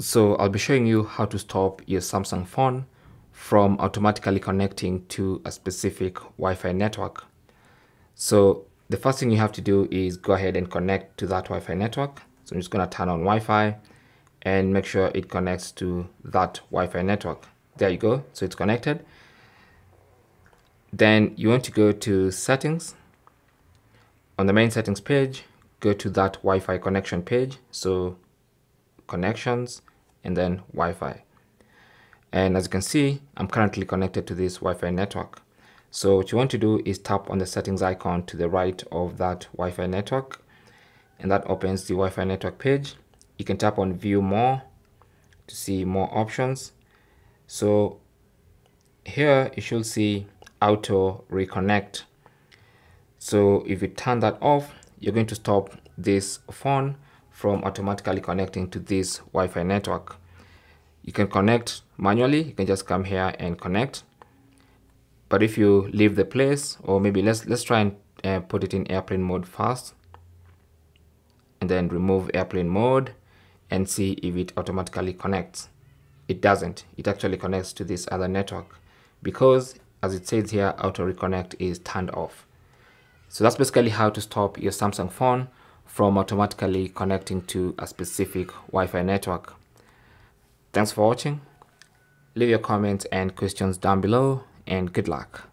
So I'll be showing you how to stop your Samsung phone from automatically connecting to a specific Wi-Fi network. So the first thing you have to do is go ahead and connect to that Wi-Fi network. So I'm just going to turn on Wi-Fi and make sure it connects to that Wi-Fi network. There you go. So it's connected. Then you want to go to settings. On the main settings page, go to that Wi-Fi connection page. So connections and then Wi-Fi. And as you can see, I'm currently connected to this Wi-Fi network. So what you want to do is tap on the settings icon to the right of that Wi-Fi network. And that opens the Wi-Fi network page. You can tap on view more to see more options. So here you should see auto reconnect. So if you turn that off, you're going to stop this phone from automatically connecting to this Wi-Fi network. You can connect manually, you can just come here and connect. But if you leave the place, or maybe let's let's try and uh, put it in airplane mode first, and then remove airplane mode and see if it automatically connects. It doesn't. It actually connects to this other network because as it says here, auto reconnect is turned off. So that's basically how to stop your Samsung phone from automatically connecting to a specific Wi-Fi network. Thanks for watching. Leave your comments and questions down below and good luck.